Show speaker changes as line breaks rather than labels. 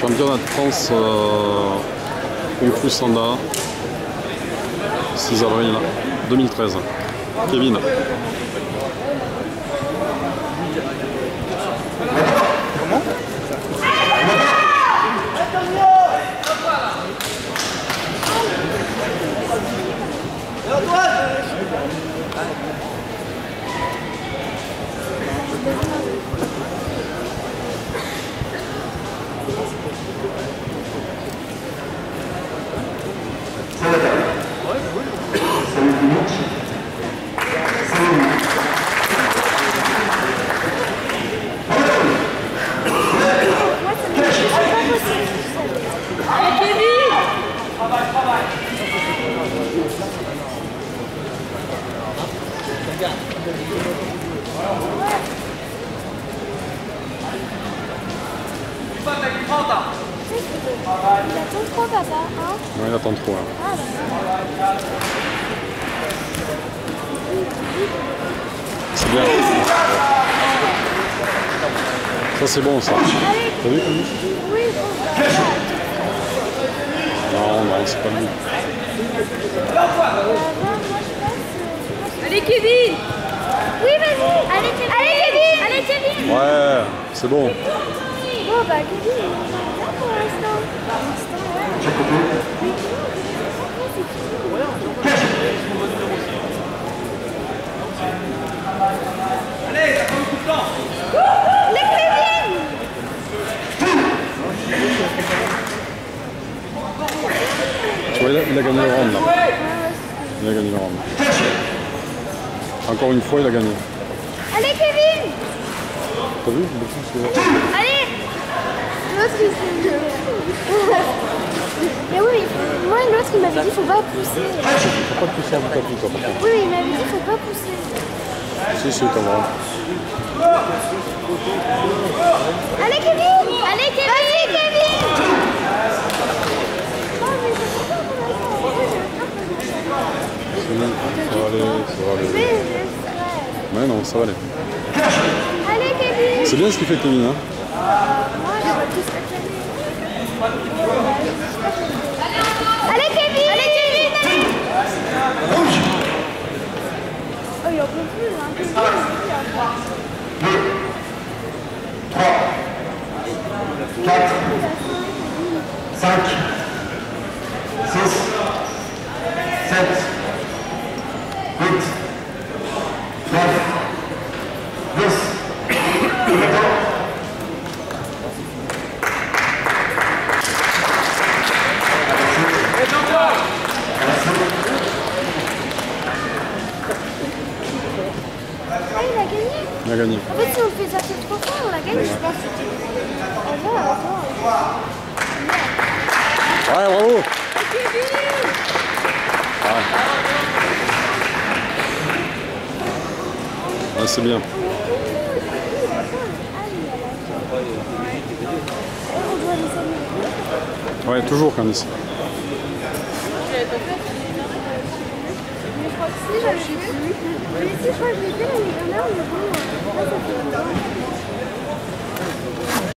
Championnat de France euh, Kung Fu Sanda, 6 avril 2013. Kevin.
Il attend trop, papa. Hein
Ouais, il attend trop. C'est bien. Ça c'est bon ça. T'as vu
Oui,
Non, non, c'est pas lui.
bah, moi, je passe.
Allez Kevin
Oui, vas-y. Allez, Kevin. Allez, Kevin. Allez, Kevin.
Ouais, c'est bon.
Bon, bah, Kevin, il est pour l'instant. Pour l'instant, ouais. Mais non, après, c'est fini. Allez, Kevin.
Tu vois, il a, il a gagné le round là. Il a gagné le round. Encore une fois, il a gagné.
Allez, Kevin.
T'as vu
Allez L'autre, il s'est... Mais oui, moi, l'autre, il m'avait dit faut pas pousser.
Faut pas te pousser à bout à par contre.
Oui, il m'avait dit faut pas pousser.
Si, si, droit.
Allez, Kevin Allez, Kevin Vas-y, Kevin pas comment ça
va aller, ça va aller.
Mais
non, ça va aller. C'est bien ce qu'il fait, Kevin. Hein.
Allez, Kevin Allez, Kevin, allez Oh, il en peut plus, hein. Kevin, il en peut plus.
4, 5, 6, 7, 8, 9, 10.
Ah, il a
Il a gagné.
En fait, si on fait ça fait trois fois, on l'a gagné, je pense. Ah, bon, attends.
Ouais, bravo Ouais, c'est bien.
On.
Ouais, toujours, Candice.
Crois que si, vu. Mais si, je crois que l'ai l'année dernière, mais bon, euh.